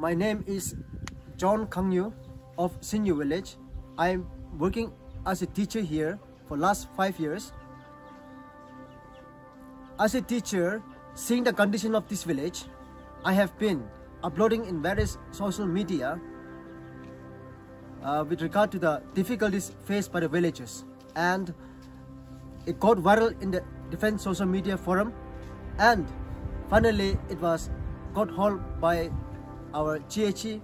My name is John Kang Yu of Shinnyu village. I'm working as a teacher here for last five years. As a teacher, seeing the condition of this village, I have been uploading in various social media uh, with regard to the difficulties faced by the villagers and it got viral in the defense social media forum and finally it was got hold by our GHE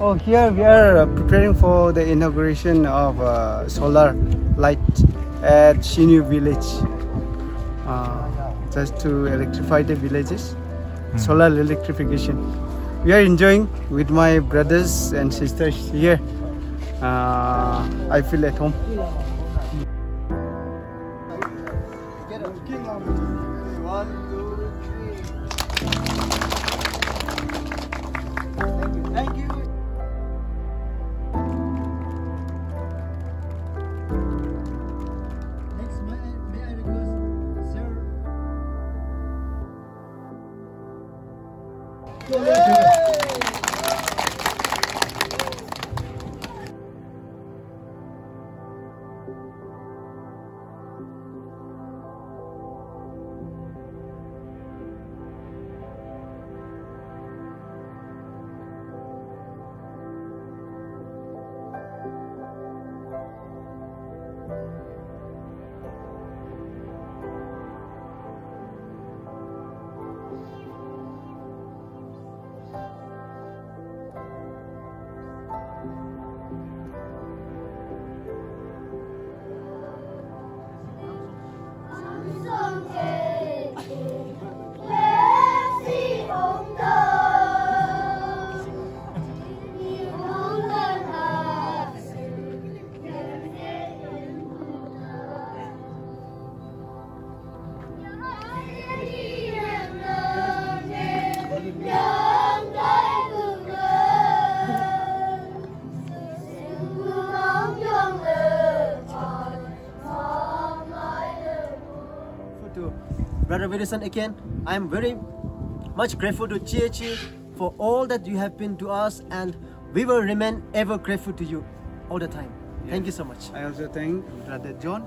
Oh, here we are uh, preparing for the inauguration of uh, solar light at Shinnyu village. Uh, just to electrify the villages, solar electrification. We are enjoying with my brothers and sisters here. Uh, I feel at home. Thank you. To Brother Wilson again. I am very much grateful to GHE for all that you have been to us and we will remain ever grateful to you all the time. Thank you so much. I also thank Brother John